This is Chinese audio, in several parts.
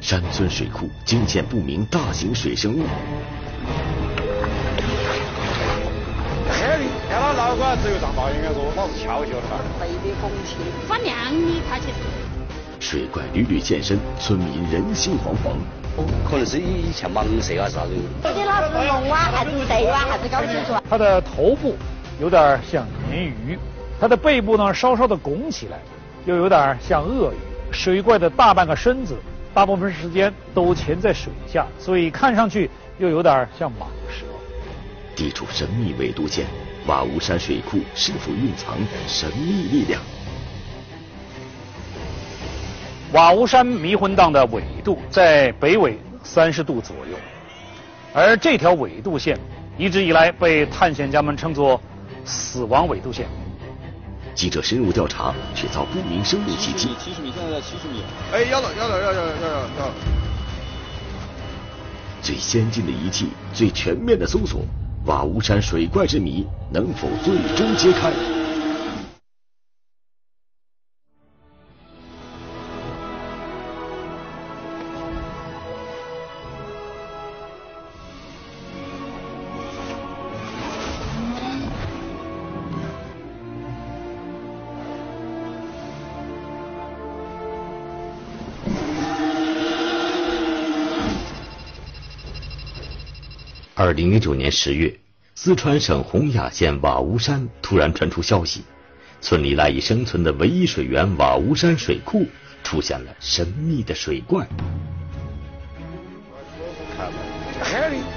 山村水库惊现不明大型水生物。看到老瓜只有长大，应该说老是悄悄的吧。北边风气发亮的，看起水怪屡屡现身，村民人心惶惶。哦，可能是以前蟒蛇啊啥的。不知它是龙啊还是蛇啊，还是搞不清楚。它的头部有点像鲶鱼，它的背部呢稍稍的拱起来，又有点像鳄鱼。水怪的大半个身子，大部分时间都潜在水下，所以看上去又有点像蟒蛇。地处神秘纬度线，瓦屋山水库是否蕴藏神秘力量？瓦屋山迷魂荡的纬度在北纬三十度左右，而这条纬度线一直以来被探险家们称作“死亡纬度线”。记者深入调查，却遭不明生物袭击。七十米，现在在七十米。哎，要了，要了，要要要要要！最先进的仪器，最全面的搜索。瓦屋山水怪之谜能否最终揭开？零零九年十月，四川省洪雅县瓦屋山突然传出消息，村里赖以生存的唯一水源瓦屋山水库出现了神秘的水怪。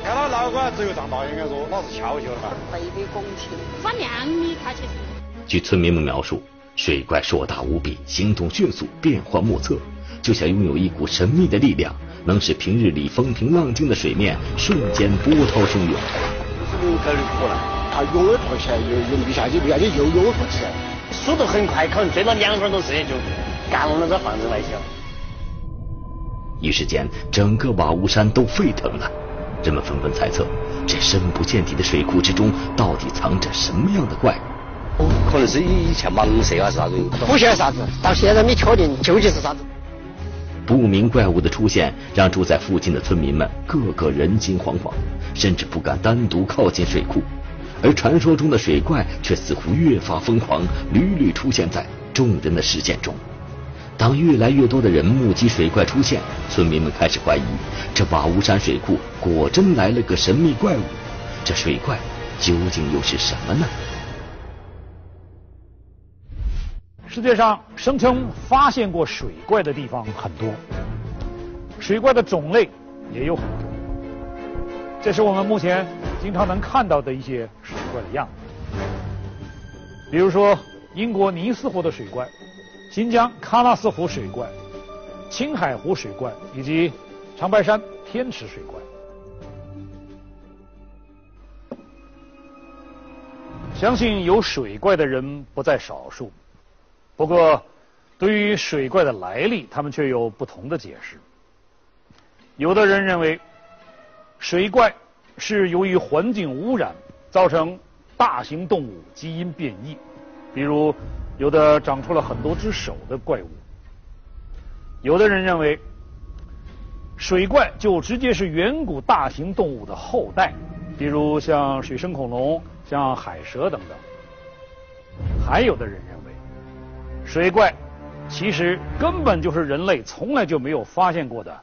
看老瓜只有长大，应该说那是悄悄的吧。背的拱起，发亮的，看起。据村民们描述，水怪硕大无比，行动迅速，变幻莫测，就像拥有一股神秘的力量。能使平日里风平浪静的水面瞬间波涛汹涌。起来，又又没下去，没下去又涌过去，速度很快，可能追了两分钟时间就干了这房子来笑。一时间，整个瓦屋山都沸腾了，人们纷纷猜测，这深不见底的水库之中到底藏着什么样的怪物？哦，可能是以前蟒蛇啊啥子，不晓得啥子，到现在没确定究竟是啥子。不明怪物的出现，让住在附近的村民们个个人心惶惶，甚至不敢单独靠近水库。而传说中的水怪却似乎越发疯狂，屡屡出现在众人的视线中。当越来越多的人目击水怪出现，村民们开始怀疑，这瓦屋山水库果真来了个神秘怪物。这水怪究竟又是什么呢？世界上声称发现过水怪的地方很多，水怪的种类也有很多。这是我们目前经常能看到的一些水怪的样子，比如说英国尼斯湖的水怪、新疆喀纳斯湖水怪、青海湖水怪以及长白山天池水怪。相信有水怪的人不在少数。不过，对于水怪的来历，他们却有不同的解释。有的人认为，水怪是由于环境污染造成大型动物基因变异，比如有的长出了很多只手的怪物；有的人认为，水怪就直接是远古大型动物的后代，比如像水生恐龙、像海蛇等等；还有的人。水怪其实根本就是人类从来就没有发现过的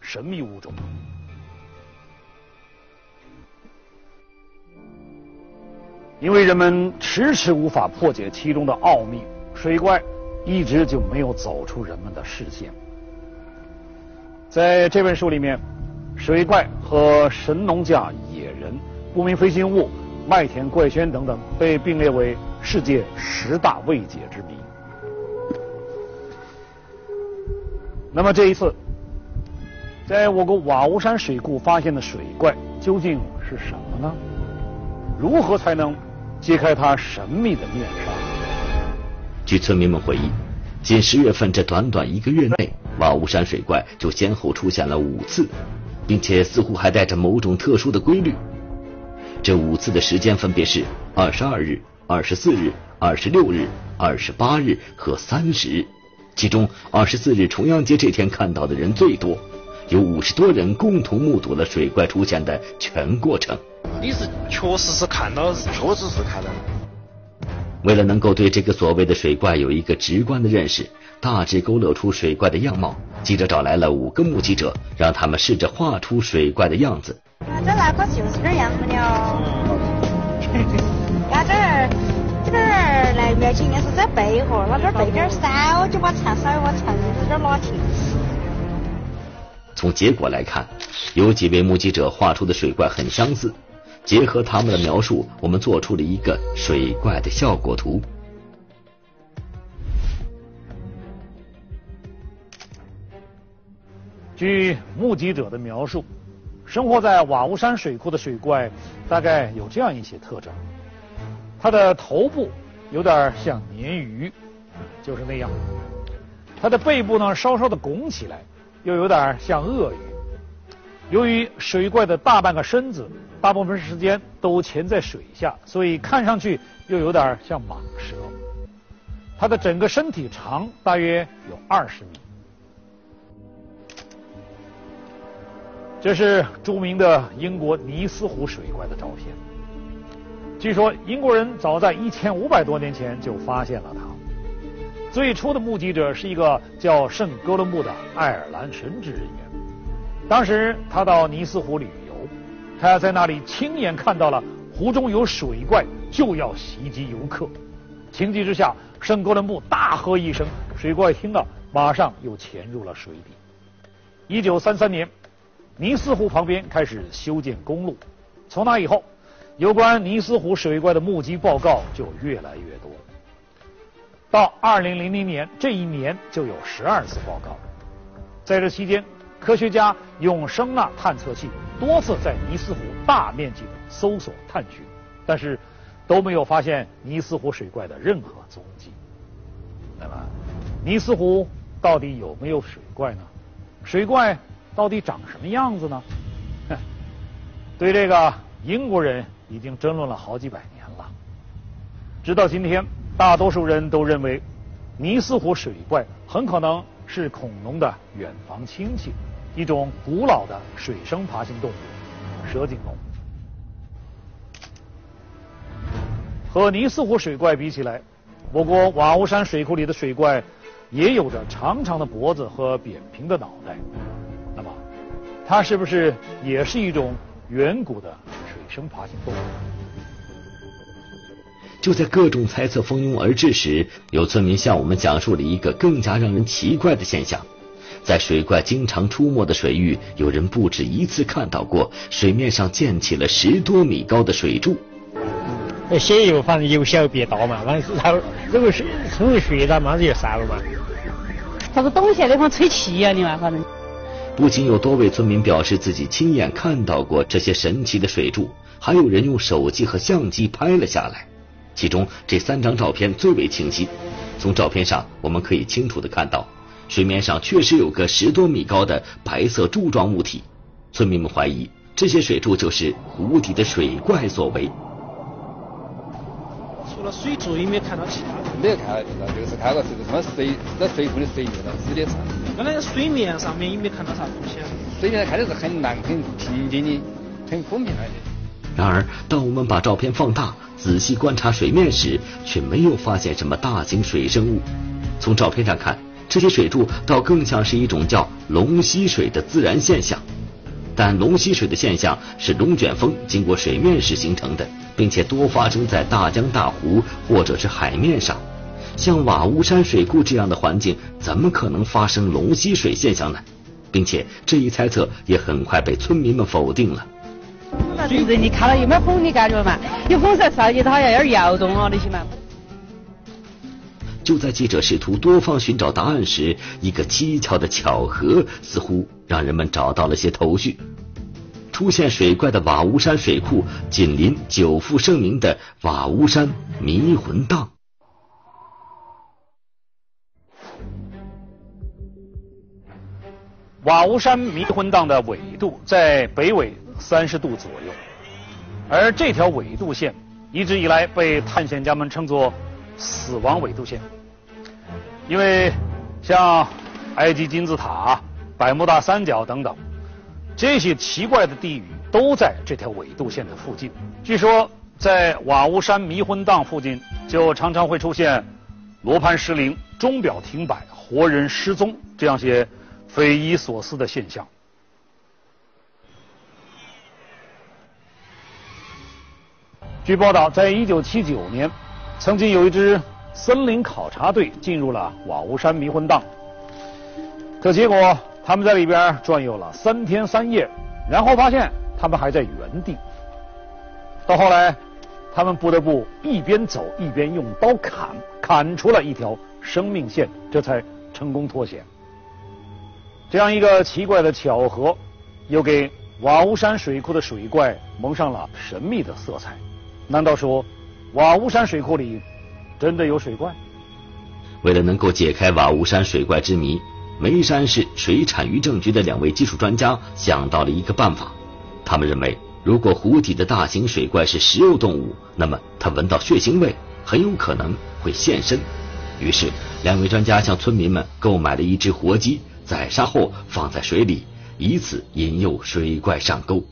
神秘物种，因为人们迟迟无法破解其中的奥秘，水怪一直就没有走出人们的视线。在这本书里面，水怪和神农架、野人、不明飞行物、麦田怪轩等等被并列为世界十大未解之谜。那么这一次，在我国瓦屋山水库发现的水怪究竟是什么呢？如何才能揭开它神秘的面纱？据村民们回忆，仅十月份这短短一个月内，瓦屋山水怪就先后出现了五次，并且似乎还带着某种特殊的规律。这五次的时间分别是二十二日、二十四日、二十六日、二十八日和三十日。其中二十四日重阳节这天看到的人最多，有五十多人共同目睹了水怪出现的全过程。你是确实是看到，确实是看到。为了能够对这个所谓的水怪有一个直观的认识，大致勾勒出水怪的样貌，记者找来了五个目击者，让他们试着画出水怪的样子。这那个就是这样子的哦。这儿，这来面去应该是在背后，那边背点少，就把长稍微把长子点拉起。从结果来看，有几位目击者画出的水怪很相似。结合他们的描述，我们做出了一个水怪的效果图。据目击者的描述，生活在瓦屋山水库的水怪大概有这样一些特征：它的头部有点像鲶鱼，就是那样；它的背部呢稍稍的拱起来，又有点像鳄鱼。由于水怪的大半个身子大部分时间都潜在水下，所以看上去又有点像蟒蛇。它的整个身体长大约有二十米。这是著名的英国尼斯湖水怪的照片。据说英国人早在一千五百多年前就发现了它。最初的目击者是一个叫圣哥伦布的爱尔兰神职人员。当时他到尼斯湖旅游，他在那里亲眼看到了湖中有水怪就要袭击游客，情急之下，圣哥伦布大喝一声，水怪听了马上又潜入了水底。一九三三年，尼斯湖旁边开始修建公路，从那以后，有关尼斯湖水怪的目击报告就越来越多。到二零零零年，这一年就有十二次报告，在这期间。科学家用声呐探测器多次在尼斯湖大面积的搜索探寻，但是都没有发现尼斯湖水怪的任何踪迹。那么，尼斯湖到底有没有水怪呢？水怪到底长什么样子呢？对这个，英国人已经争论了好几百年了。直到今天，大多数人都认为尼斯湖水怪很可能是恐龙的远房亲戚。一种古老的水生爬行动物——蛇颈龙。和尼斯湖水怪比起来，我国瓦屋山水库里的水怪也有着长长的脖子和扁平的脑袋。那么，它是不是也是一种远古的生爬行动物？就在各种猜测蜂拥而至时，有村民向我们讲述了一个更加让人奇怪的现象。在水怪经常出没的水域，有人不止一次看到过水面上溅起了十多米高的水柱。那些油反正有小别大嘛，然后这个水冲入水了，马上就散了嘛。啥子东西啊？那方吹气呀，你嘛，反正。不仅有多位村民表示自己亲眼看到过这些神奇的水柱，还有人用手机和相机拍了下来。其中这三张照片最为清晰。从照片上，我们可以清楚的看到。水面上确实有个十多米高的白色柱状物体，村民们怀疑这些水柱就是湖底的水怪所为。除了水柱，有没有看到其他的？没有看到其他，就是看到这个什么水在水库的水面了，水的上。那那个水面上面有没有看到啥东西？水面上看的是很蓝、很平静的、很风平的。然而，当我们把照片放大、仔细观察水面时，却没有发现什么大型水生物。从照片上看。这些水柱倒更像是一种叫龙吸水的自然现象，但龙吸水的现象是龙卷风经过水面时形成的，并且多发生在大江大湖或者是海面上。像瓦屋山水库这样的环境，怎么可能发生龙吸水现象呢？并且这一猜测也很快被村民们否定了。你看到有没有风？你感觉嘛？有风才上去它要有点摇动了那些嘛。就在记者试图多方寻找答案时，一个蹊跷的巧合似乎让人们找到了些头绪。出现水怪的瓦屋山水库紧邻久负盛名的瓦屋山迷魂荡。瓦屋山迷魂荡的纬度在北纬三十度左右，而这条纬度线一直以来被探险家们称作。死亡纬度线，因为像埃及金字塔、百慕大三角等等，这些奇怪的地域都在这条纬度线的附近。据说，在瓦屋山迷魂荡附近，就常常会出现罗盘失灵、钟表停摆、活人失踪这样些匪夷所思的现象。据报道，在一九七九年，曾经有一支森林考察队进入了瓦屋山迷魂荡，可结果他们在里边转悠了三天三夜，然后发现他们还在原地。到后来，他们不得不一边走一边用刀砍，砍出了一条生命线，这才成功脱险。这样一个奇怪的巧合，又给瓦屋山水库的水怪蒙上了神秘的色彩。难道说，瓦屋山水库里真的有水怪？为了能够解开瓦屋山水怪之谜，眉山市水产渔政局的两位技术专家想到了一个办法。他们认为，如果湖底的大型水怪是食肉动物，那么它闻到血腥味，很有可能会现身。于是，两位专家向村民们购买了一只活鸡，宰杀后放在水里，以此引诱水怪上钩。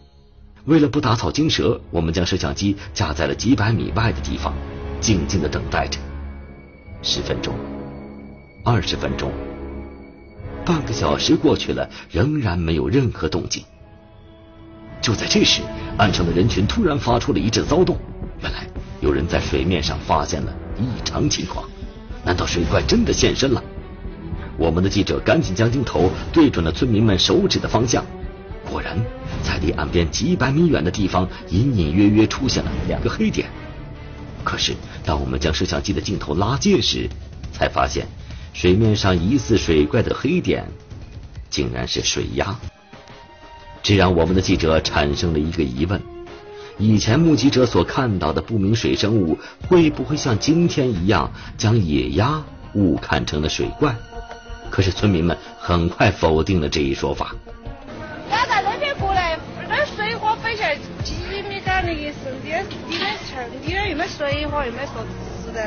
为了不打草惊蛇，我们将摄像机架在了几百米外的地方，静静的等待着。十分钟，二十分钟，半个小时过去了，仍然没有任何动静。就在这时，岸上的人群突然发出了一阵骚动。原来有人在水面上发现了异常情况。难道水怪真的现身了？我们的记者赶紧将镜头对准了村民们手指的方向。果然，在离岸边几百米远的地方，隐隐约约出现了两个黑点。可是，当我们将摄像机的镜头拉近时，才发现水面上疑似水怪的黑点，竟然是水鸭。这让我们的记者产生了一个疑问：以前目击者所看到的不明水生物，会不会像今天一样将野鸭误看成了水怪？可是村民们很快否定了这一说法。水火又没说吃的。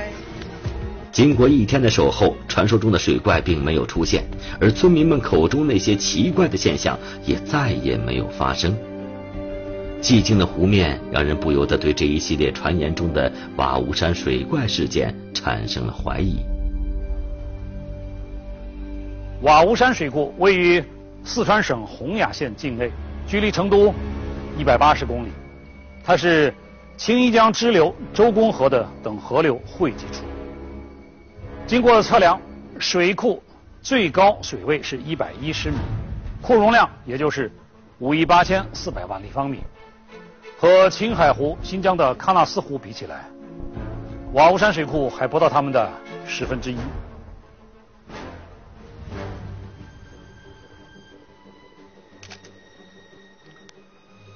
经过一天的守候，传说中的水怪并没有出现，而村民们口中那些奇怪的现象也再也没有发生。寂静的湖面让人不由得对这一系列传言中的瓦屋山水怪事件产生了怀疑。瓦屋山水库位于四川省洪雅县境内，距离成都一百八十公里，它是。青衣江支流、周公河的等河流汇集处。经过测量，水库最高水位是一百一十米，库容量也就是五亿八千四百万立方米。和青海湖、新疆的喀纳斯湖比起来，瓦屋山水库还不到他们的十分之一。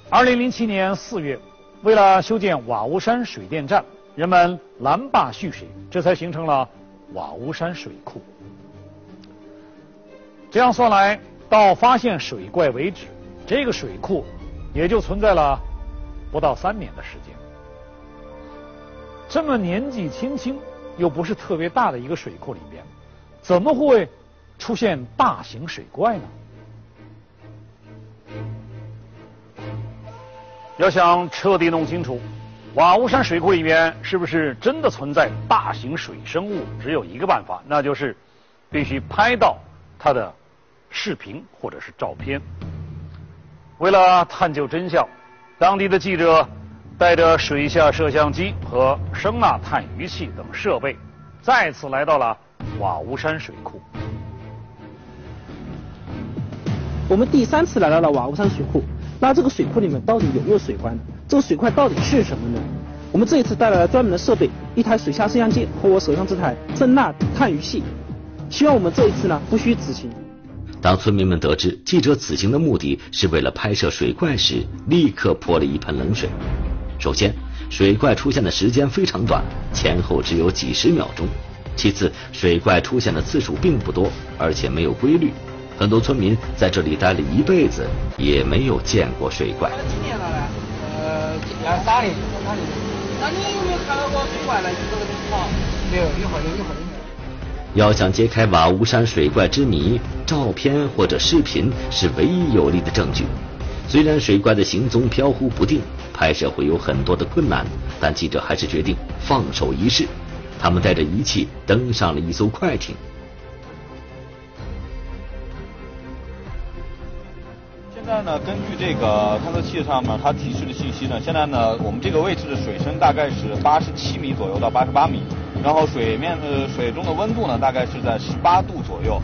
二零零七年四月。为了修建瓦屋山水电站，人们拦坝蓄水，这才形成了瓦屋山水库。这样算来，到发现水怪为止，这个水库也就存在了不到三年的时间。这么年纪轻轻又不是特别大的一个水库里边，怎么会出现大型水怪呢？要想彻底弄清楚瓦屋山水库里面是不是真的存在大型水生物，只有一个办法，那就是必须拍到它的视频或者是照片。为了探究真相，当地的记者带着水下摄像机和声呐探鱼器等设备，再次来到了瓦屋山水库。我们第三次来到了瓦屋山水库。那这个水库里面到底有没有水怪呢？这个水怪到底是什么呢？我们这一次带来了专门的设备，一台水下摄像机和我手上这台声呐探鱼器，希望我们这一次呢不虚此行。当村民们得知记者此行的目的是为了拍摄水怪时，立刻泼了一盆冷水。首先，水怪出现的时间非常短，前后只有几十秒钟；其次，水怪出现的次数并不多，而且没有规律。很多村民在这里待了一辈子，也没有见过水怪。几年了呢？呃，两三年，两三年。那你有没有看到过水怪来这个地方？没有，一会儿有，一会儿没有。要想揭开瓦屋山水怪之谜，照片或者视频是唯一有力的证据。虽然水怪的行踪飘忽不定，拍摄会有很多的困难，但记者还是决定放手一试。他们带着仪器登上了一艘快艇。呢，根据这个探测器上面它提示的信息呢，现在呢，我们这个位置的水深大概是八十七米左右到八十八米，然后水面的水中的温度呢，大概是在十八度左右。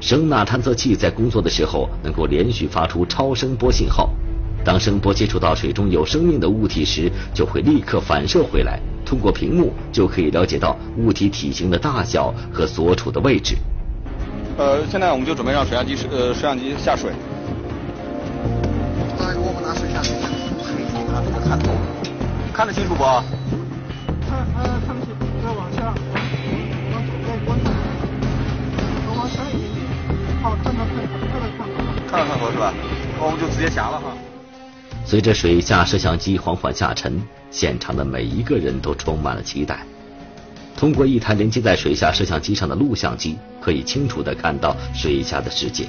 声呐探测器在工作的时候，能够连续发出超声波信号。当声波接触到水中有生命的物体时，就会立刻反射回来。通过屏幕就可以了解到物体体型的大小和所处的位置。呃，现在我们就准备让水下机呃摄像机下水。哎，我们拿水下，看这个看头，看得清楚不？看，呃，看不清，再往下，往左边观察，往下一点点，好，看到看，看到看头了。看到看头是吧？那我们就直接下了哈。随着水下摄像机缓缓下沉，现场的每一个人都充满了期待。通过一台连接在水下摄像机上的录像机，可以清楚的看到水下的世界。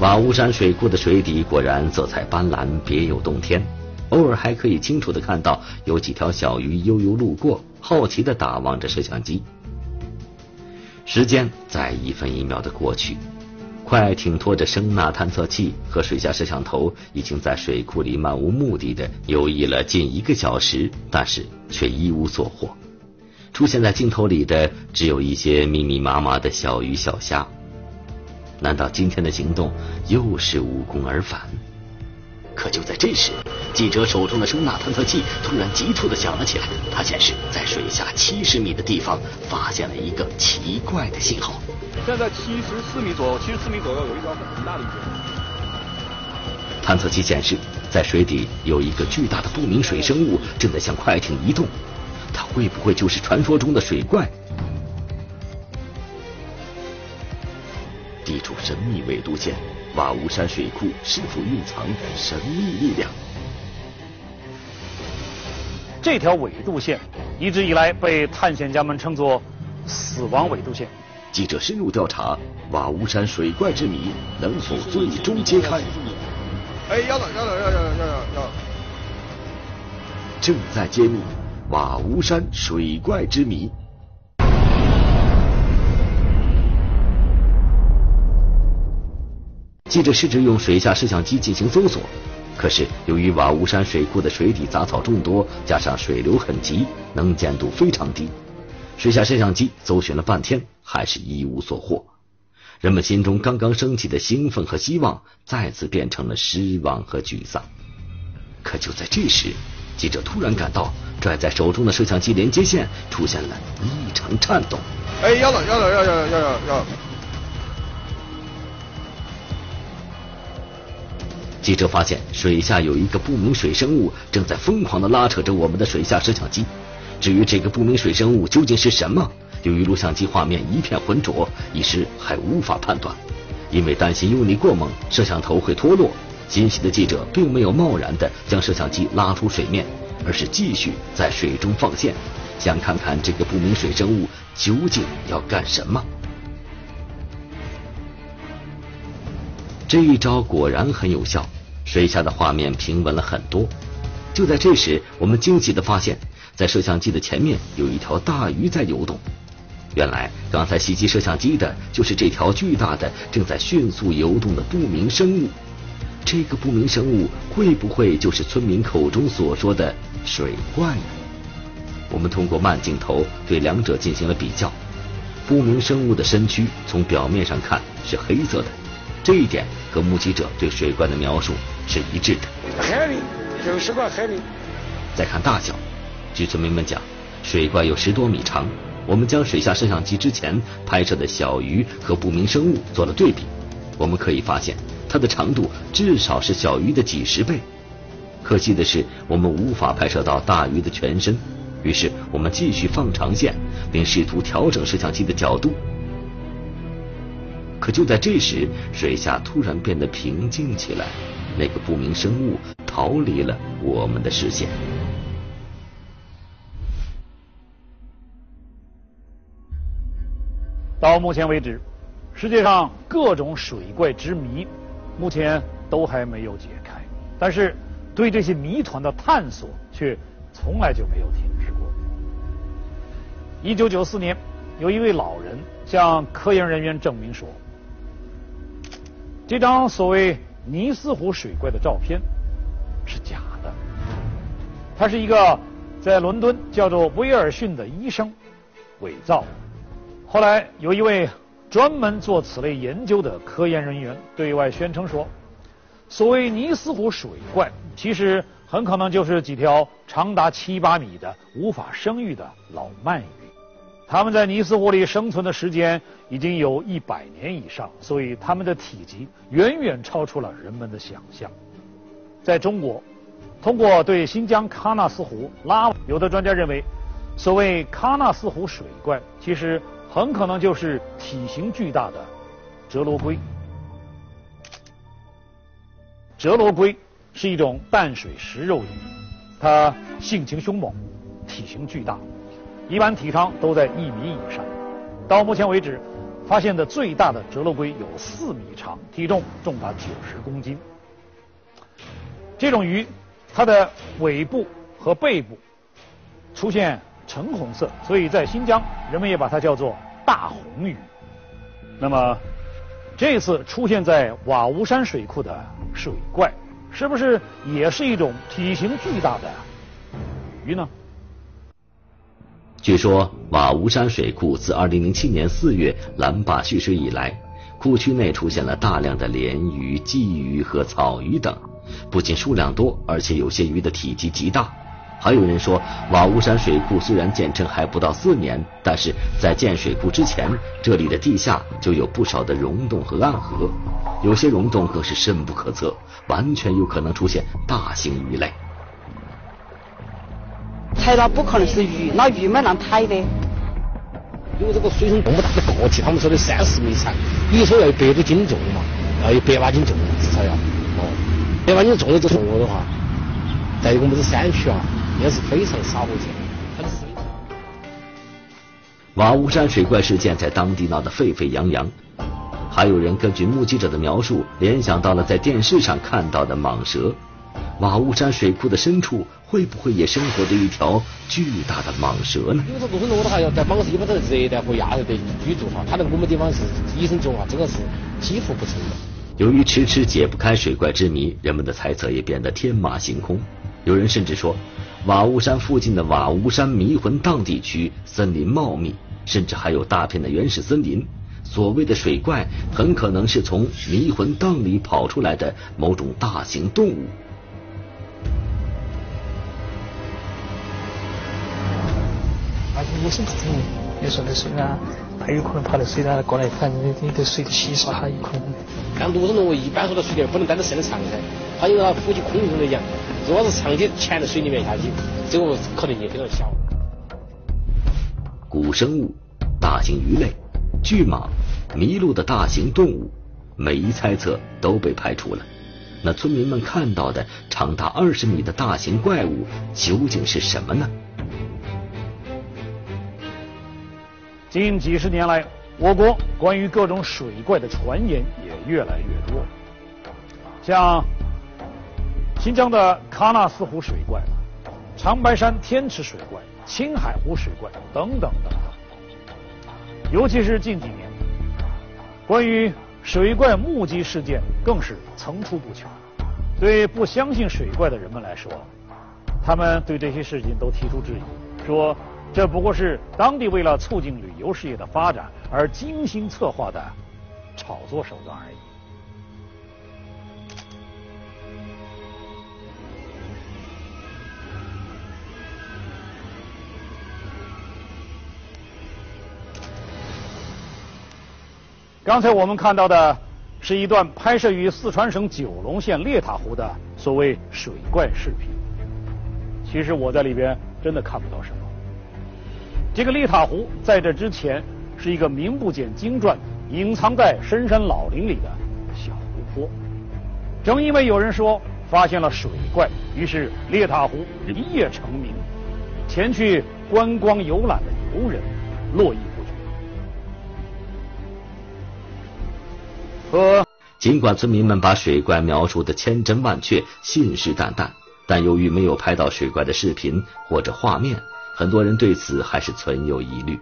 瓦屋山水库的水底果然色彩斑斓，别有洞天。偶尔还可以清楚的看到有几条小鱼悠悠路过，好奇的打望着摄像机。时间在一分一秒的过去。快艇拖着声呐探测器和水下摄像头，已经在水库里漫无目的的游弋了近一个小时，但是却一无所获。出现在镜头里的只有一些密密麻麻的小鱼小虾。难道今天的行动又是无功而返？可就在这时，记者手中的声呐探测器突然急促的响了起来，它显示在水下七十米的地方发现了一个奇怪的信号。现在七十四米左右，七十四米左右有一条很大的鱼。探测器显示，在水底有一个巨大的不明水生物正在向快艇移动，它会不会就是传说中的水怪？神秘纬度线，瓦屋山水库是否蕴藏神秘力量？这条纬度线一直以来被探险家们称作“死亡纬度线”。记者深入调查瓦屋山水怪之谜，能否最终揭开？哎，要了，要了，要要要要要！正在揭秘瓦屋山水怪之谜。记者试着用水下摄像机进行搜索，可是由于瓦屋山水库的水底杂草众多，加上水流很急，能见度非常低。水下摄像机搜寻了半天，还是一无所获。人们心中刚刚升起的兴奋和希望，再次变成了失望和沮丧。可就在这时，记者突然感到拽在手中的摄像机连接线出现了异常颤动。哎，要了，要了，要要要要要！记者发现水下有一个不明水生物正在疯狂的拉扯着我们的水下摄像机。至于这个不明水生物究竟是什么，由于录像机画面一片浑浊，一时还无法判断。因为担心用力过猛，摄像头会脱落，欣喜的记者并没有贸然的将摄像机拉出水面，而是继续在水中放线，想看看这个不明水生物究竟要干什么。这一招果然很有效，水下的画面平稳了很多。就在这时，我们惊喜的发现，在摄像机的前面有一条大鱼在游动。原来，刚才袭击摄像机的就是这条巨大的、正在迅速游动的不明生物。这个不明生物会不会就是村民口中所说的水怪呢？我们通过慢镜头对两者进行了比较。不明生物的身躯从表面上看是黑色的，这一点和目击者对水怪的描述是一致的。黑的，就是个海里。再看大小，据村民们讲，水怪有十多米长。我们将水下摄像机之前拍摄的小鱼和不明生物做了对比，我们可以发现它的长度至少是小鱼的几十倍。可惜的是，我们无法拍摄到大鱼的全身。于是，我们继续放长线，并试图调整摄像机的角度。可就在这时，水下突然变得平静起来，那个不明生物逃离了我们的视线。到目前为止，世界上各种水怪之谜，目前都还没有解开。但是，对这些谜团的探索却从来就没有停止过。一九九四年，有一位老人向科研人员证明说，这张所谓尼斯湖水怪的照片是假的。他是一个在伦敦叫做威尔逊的医生伪造。后来有一位专门做此类研究的科研人员对外宣称说，所谓尼斯湖水怪，其实很可能就是几条长达七八米的无法生育的老鳗鱼。它们在尼斯湖里生存的时间已经有一百年以上，所以它们的体积远远超出了人们的想象。在中国，通过对新疆喀纳斯湖拉，有的专家认为，所谓喀纳斯湖水怪，其实。很可能就是体型巨大的折罗龟。折罗龟是一种淡水食肉鱼，它性情凶猛，体型巨大，一般体长都在一米以上。到目前为止，发现的最大的折罗龟有四米长，体重重达九十公斤。这种鱼，它的尾部和背部出现。橙红色，所以在新疆，人们也把它叫做大红鱼。那么，这次出现在瓦屋山水库的水怪，是不是也是一种体型巨大的鱼呢？据说瓦屋山水库自2007年4月拦坝蓄水以来，库区内出现了大量的鲢鱼、鲫鱼和草鱼等，不仅数量多，而且有些鱼的体积极大。还有人说，瓦屋山水库虽然建成还不到四年，但是在建水库之前，这里的地下就有不少的溶洞和暗河，有些溶洞更是深不可测，完全有可能出现大型鱼类。抬到不可能是鱼，那鱼没能抬的。因为这个水深这么大的个体，他们说的三十米长，你说要一百多斤重嘛，要有百把斤重，至少要哦，百把斤重的这动物的话，在我们这山区啊。也是非常少见，很水。瓦屋山水怪事件在当地闹得沸沸扬扬，还有人根据目击者的描述，联想到了在电视上看到的蟒蛇。瓦屋山水库的深处会不会也生活着一条巨大的蟒蛇呢？因为说陆生多的话，要在蟒蛇一般都是热带和亚热带居住哈，它那个我们地方是医生说话，这个是几乎不成的。由于迟迟解不开水怪之谜，人们的猜测也变得天马行空。有人甚至说。瓦屋山附近的瓦屋山迷魂荡地区，森林茂密，甚至还有大片的原始森林。所谓的水怪，很可能是从迷魂荡里跑出来的某种大型动物。啊，也是这种你说的是啊，他有可能跑到水里过来，反正你在水的洗刷它有可能。看陆生动物一般说到水里不能待得时间长噻，它有它呼吸空气中的氧。如果是长期潜在水里面下去，这个可能性非常小。古生物、大型鱼类、巨蟒、麋鹿的大型动物，每一猜测都被排除了。那村民们看到的长达二十米的大型怪物究竟是什么呢？近几十年来，我国关于各种水怪的传言也越来越多，像。新疆的喀纳斯湖水怪、长白山天池水怪、青海湖水怪等等等等，尤其是近几年，关于水怪目击事件更是层出不穷。对不相信水怪的人们来说，他们对这些事情都提出质疑，说这不过是当地为了促进旅游事业的发展而精心策划的炒作手段而已。刚才我们看到的是一段拍摄于四川省九龙县列塔湖的所谓水怪视频。其实我在里边真的看不到什么。这个列塔湖在这之前是一个名不见经传、隐藏在深山老林里的小湖泊。正因为有人说发现了水怪，于是列塔湖一夜成名，前去观光游览的游人络绎不绝。和尽管村民们把水怪描述的千真万确、信誓旦旦，但由于没有拍到水怪的视频或者画面，很多人对此还是存有疑虑。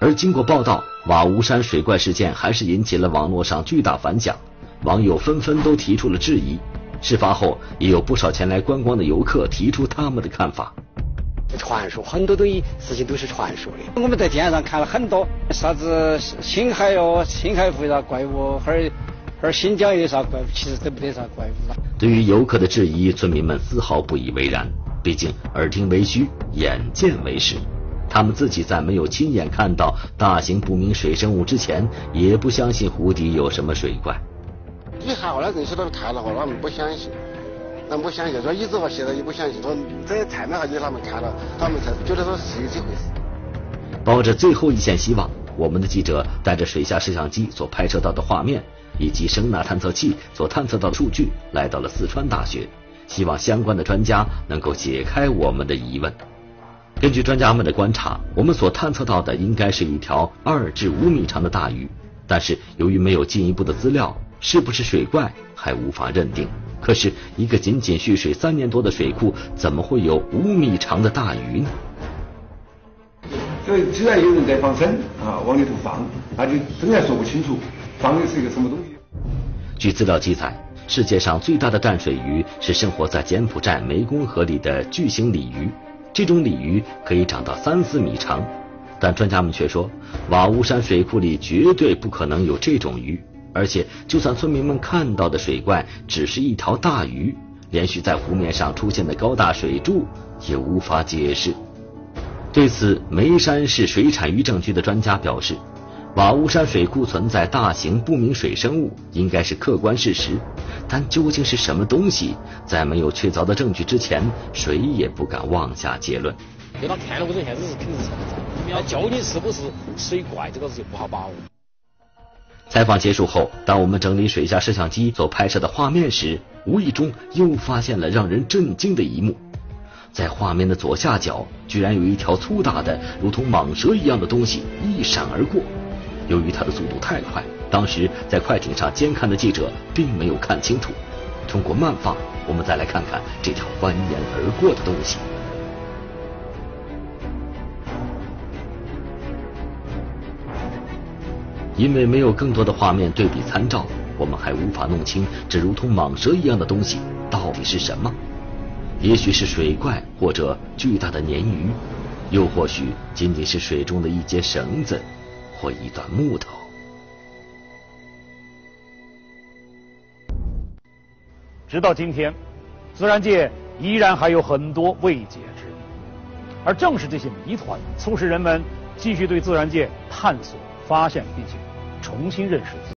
而经过报道，瓦屋山水怪事件还是引起了网络上巨大反响，网友纷纷都提出了质疑。事发后，也有不少前来观光的游客提出他们的看法。传说很多东西事情都是传说的。我们在电视上看了很多，啥子青海哟，青海湖啥怪物，哈儿哈儿新疆有啥怪物，其实都没得啥怪物。对于游客的质疑，村民们丝毫不以为然。毕竟耳听为虚，眼见为实。他们自己在没有亲眼看到大型不明水生物之前，也不相信湖底有什么水怪。一喊我来这些都看了话，他们不相信，他们不相信。说一直话现在也不相信，说这太那下子他们看了，他们才觉得说是有这回事。抱着最后一线希望，我们的记者带着水下摄像机所拍摄到的画面，以及声呐探测器所探测到的数据，来到了四川大学，希望相关的专家能够解开我们的疑问。根据专家们的观察，我们所探测到的应该是一条二至五米长的大鱼，但是由于没有进一步的资料。是不是水怪还无法认定？可是，一个仅仅蓄水三年多的水库，怎么会有五米长的大鱼呢？所以，只要有人在放生啊，往里头放，那就真的说不清楚放的是一个什么东西。据资料记载，世界上最大的淡水鱼是生活在柬埔寨湄公河里的巨型鲤鱼，这种鲤鱼可以长到三四米长，但专家们却说，瓦屋山水库里绝对不可能有这种鱼。而且，就算村民们看到的水怪只是一条大鱼，连续在湖面上出现的高大水柱也无法解释。对此，眉山市水产渔政局的专家表示，瓦屋山水库存在大型不明水生物，应该是客观事实。但究竟是什么东西，在没有确凿的证据之前，谁也不敢妄下结论。给他看了，我这现在是肯定是存在，要究竟是不是水怪，这个事就不好把握。采访结束后，当我们整理水下摄像机所拍摄的画面时，无意中又发现了让人震惊的一幕：在画面的左下角，居然有一条粗大的、如同蟒蛇一样的东西一闪而过。由于它的速度太快，当时在快艇上监看的记者并没有看清楚。通过慢放，我们再来看看这条蜿蜒而过的东西。因为没有更多的画面对比参照，我们还无法弄清这如同蟒蛇一样的东西到底是什么。也许是水怪，或者巨大的鲶鱼，又或许仅仅是水中的一截绳子或一段木头。直到今天，自然界依然还有很多未解之谜，而正是这些谜团，促使人们继续对自然界探索。发现并且重新认识自。